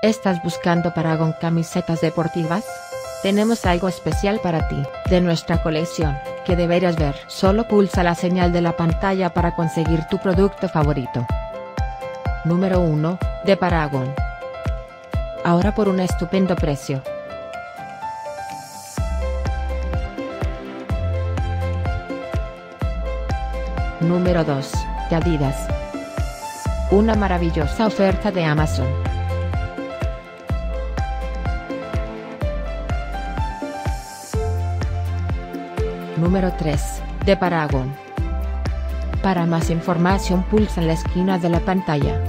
¿Estás buscando Paragon camisetas deportivas? Tenemos algo especial para ti, de nuestra colección, que deberías ver. Solo pulsa la señal de la pantalla para conseguir tu producto favorito. Número 1, de Paragon. Ahora por un estupendo precio. Número 2, de Adidas. Una maravillosa oferta de Amazon. Número 3, de Paragon. Para más información pulsa en la esquina de la pantalla.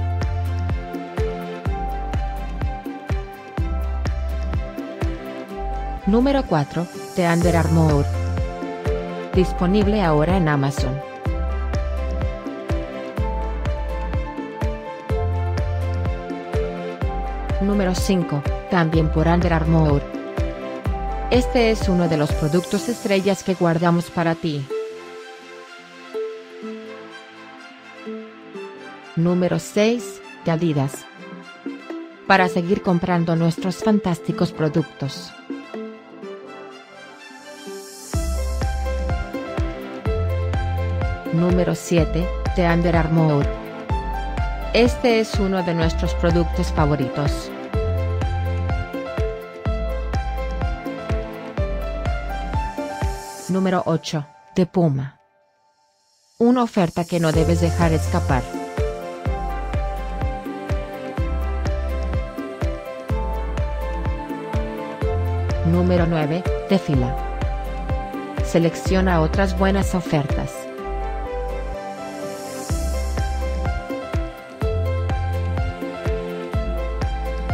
Número 4, de Under Armour. Disponible ahora en Amazon. Número 5, también por Under Armour. Este es uno de los productos estrellas que guardamos para ti. Número 6, de Adidas. Para seguir comprando nuestros fantásticos productos. Número 7, de Under Armour. Este es uno de nuestros productos favoritos. Número 8, de Puma. Una oferta que no debes dejar escapar. Número 9, de Fila. Selecciona otras buenas ofertas.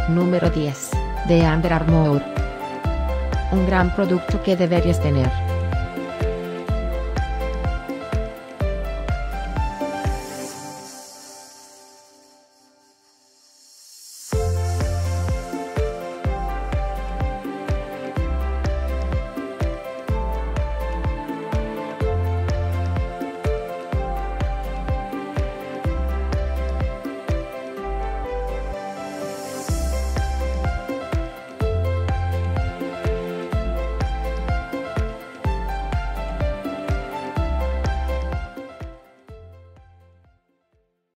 Número 10, de Under Armour. Un gran producto que deberías tener.